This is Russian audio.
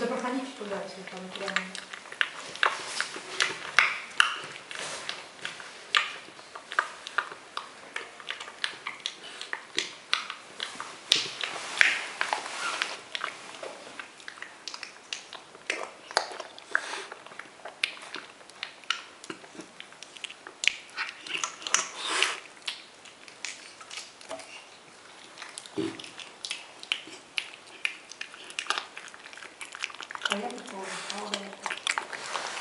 Доброхранить туда, если там прямо. Mm-hmm. 我要做好的。